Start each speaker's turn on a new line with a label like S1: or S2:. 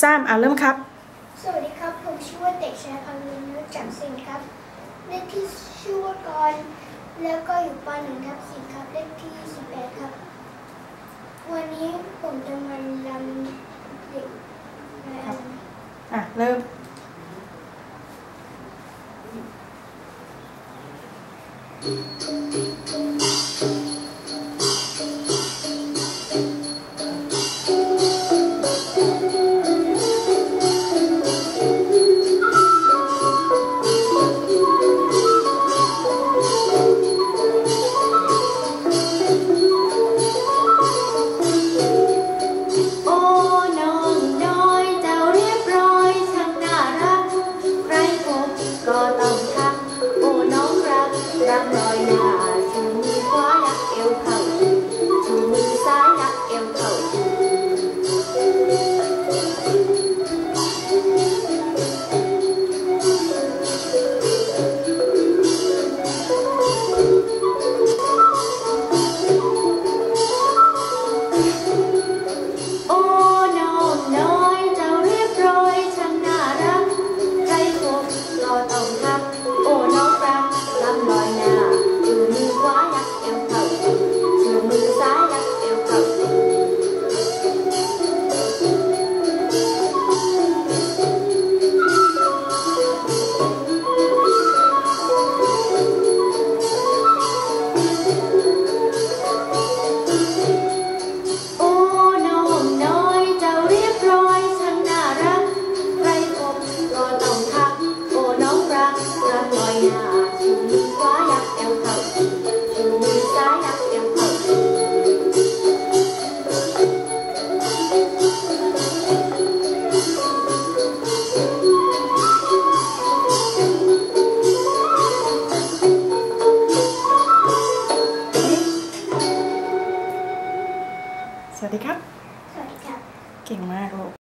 S1: สามอ่าเริ่มครับ
S2: สวัสดีครับ ผมชื่อว่าเด็กชายพันลินนุชจักรสินครับ เลขที่ชื่อว่ากรแล้วก็อยู่ปหนึ่งทับสี่ครับ เลขที่สิบแปดครับ วันนี้ผมจะมาลำเด็กนะ
S1: อะ เริ่ม
S3: โรัก
S1: สวัสดีครับ
S2: สวัสดีครับ
S1: เก่งมากลูก